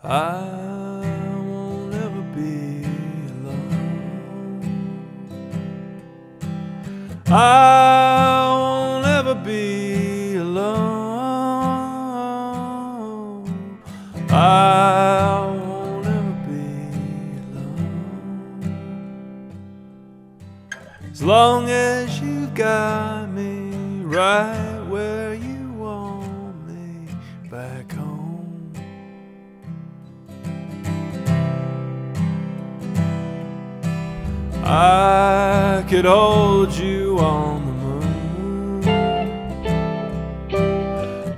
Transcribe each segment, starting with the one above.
I won't ever be alone. I won't ever be alone. I won't ever be alone. As long as you've got me right I could hold you on the moon.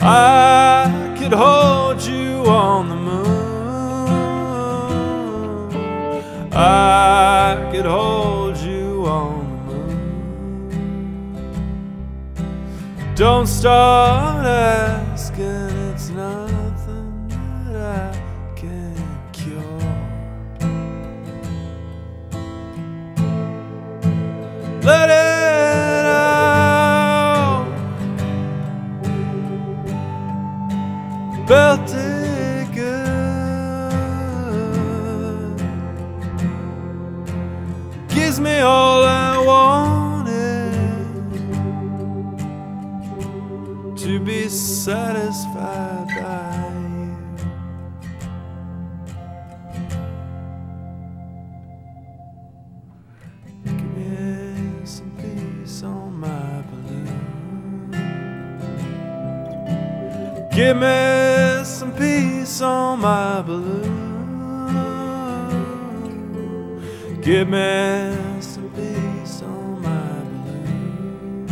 I could hold you on the moon. I could hold you on the moon. Don't start asking, it's nothing Felt it good. Gives me all I wanted to be satisfied Give me some peace on my balloon. Give me some peace on my balloon.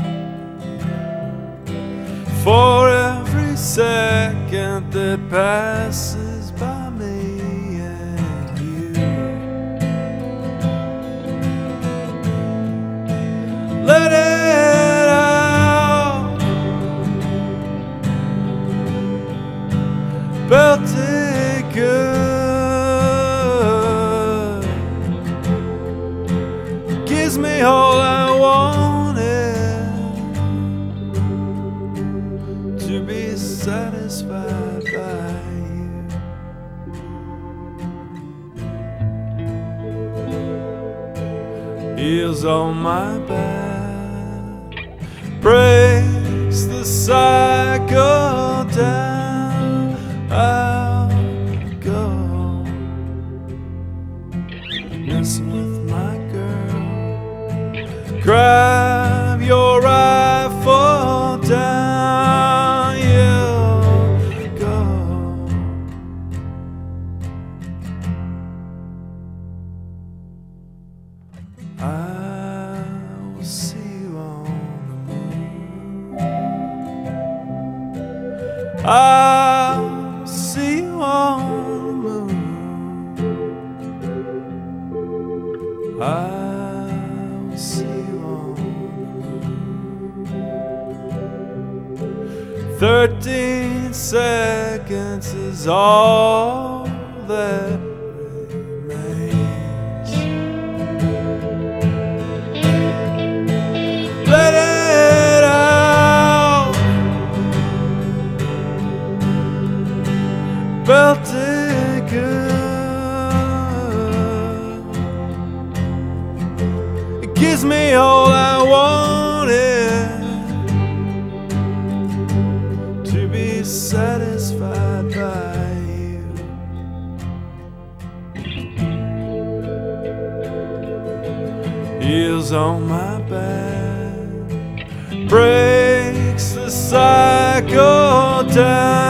For every second that passes by me and you. Let Heels on my back breaks the cycle down. I'll go messing with my girl. Grab I'll see you on the moon. I'll see you on the moon. Thirteen seconds is all that Felt it gives me all I wanted to be satisfied by. Heels on my back breaks the cycle down.